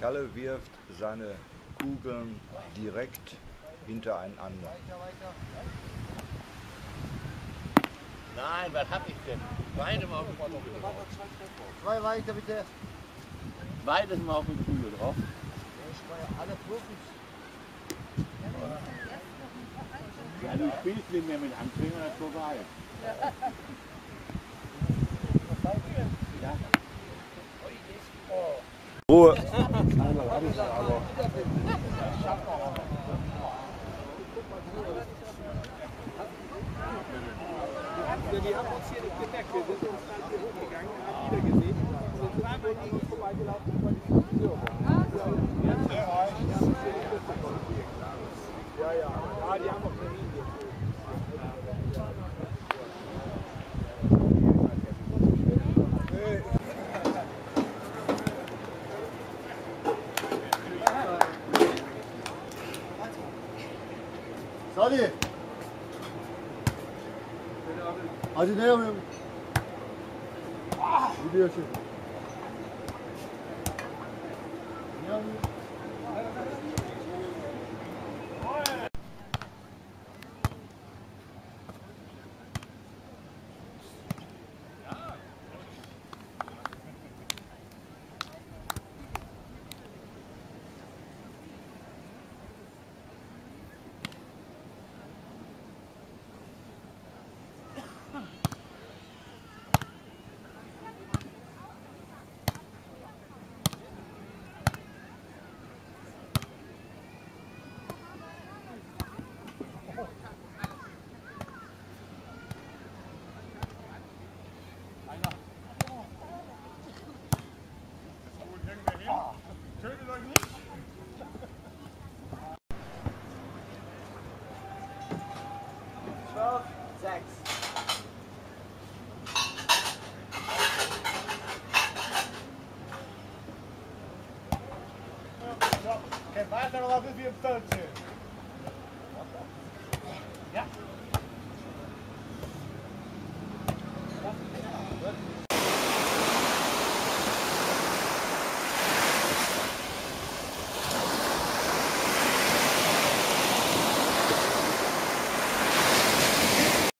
Kalle wirft seine Kugeln direkt hintereinander. Nein, was hab ich denn? Beide mal auf die Kugel drauf. Zwei weiter bitte. Beides mal auf die Kugel drauf. Alle Profis. Ja, du spielst nicht mehr mit Anfängern, das ist vorbei. Ruhe! Die haben uns hier nicht gemerkt. Wir sind uns dann hier hochgegangen, haben wieder gesehen, sind an uns vorbeigelaufen und wollten die Friseur Ja, Hadi. Hadi ne yapayım? Gidiyor şimdi. Ne yapayım? Hermano, no vas a decir entonces. Yeah.